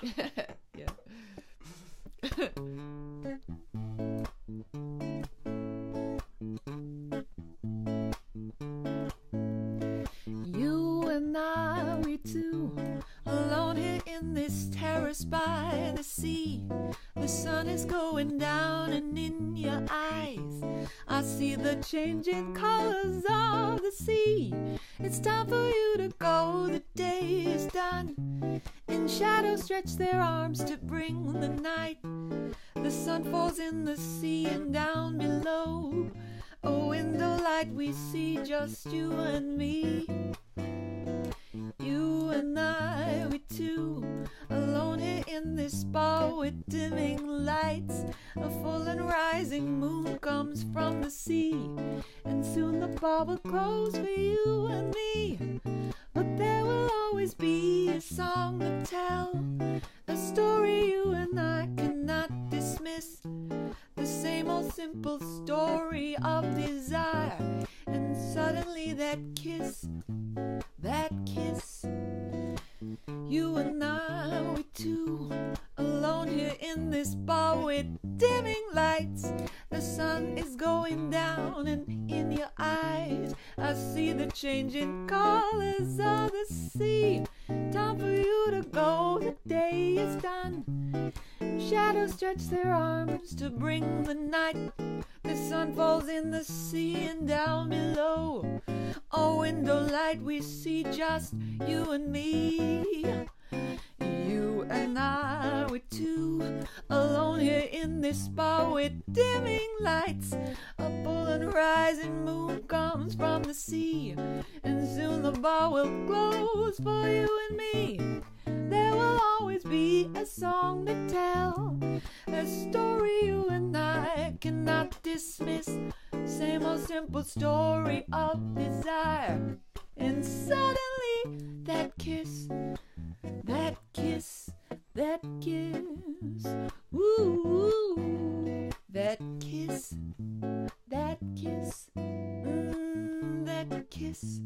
you and I, we two, alone here in this terrace by the sea. The sun is going down, and in your eyes, I see the changing colors of the sea. It's time for you to go, the day is done. In shadow, stretch their arms to bring the night. The sun falls in the sea and down below. Oh, A window light, we see just you and me. You and I, we two, alone here in this bar with dimming lights. A full and rising moon comes from the sea, and soon the bar will close for you and me. Always be a song to tell, a story you and I cannot dismiss. The same old simple story of desire, and suddenly that kiss, that kiss. You and I, we two, alone here in this bar with dimming lights. The sun is going down, and in your eyes, I see the changing colors of the sea. Time for you to go, the day is done. Shadows stretch their arms to bring the night. The sun falls in the sea and down below. Oh, A window light, we see just you and me. And I, we two, alone here in this bar with dimming lights. A full and rising moon comes from the sea, and soon the bar will close for you and me. There will always be a song to tell, a story you and I cannot dismiss. Same old simple story of desire, and suddenly kiss, mm, that kiss.